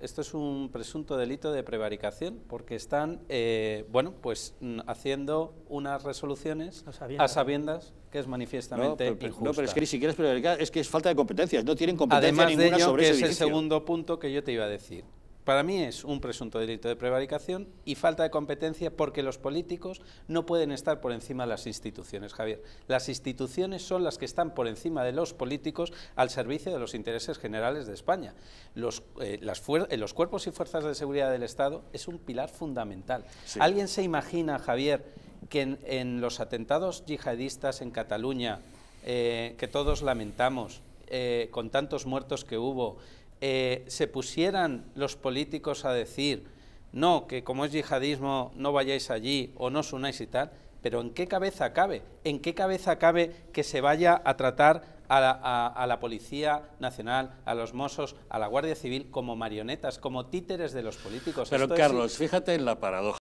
esto es un presunto delito de prevaricación, porque están, eh, bueno, pues mm, haciendo unas resoluciones A sabiendas. a sabiendas que es No, manifiestamente pero, pero- injusta. no, pero es que ni siquiera es prevaricar, es que es falta de competencias, no tienen competencia Además de ninguna ello, sobre que ese es el segundo punto que yo te iba a decir. Para mí es un presunto delito de prevaricación y falta de competencia porque los políticos no pueden estar por encima de las instituciones, Javier. Las instituciones son las que están por encima de los políticos al servicio de los intereses generales de España. Los, eh, las eh, los cuerpos y fuerzas de seguridad del Estado es un pilar fundamental. Sí. ¿Alguien se imagina, Javier, que en, en los atentados yihadistas en Cataluña, eh, que todos lamentamos, eh, con tantos muertos que hubo, eh, se pusieran los políticos a decir, no, que como es yihadismo no vayáis allí o no os unáis y tal, pero ¿en qué cabeza cabe? ¿En qué cabeza cabe que se vaya a tratar a la, a- a la Policía Nacional, a los Mossos, a la Guardia Civil como marionetas, como títeres de los políticos? Pero Esto es- Carlos, fíjate en la paradoja.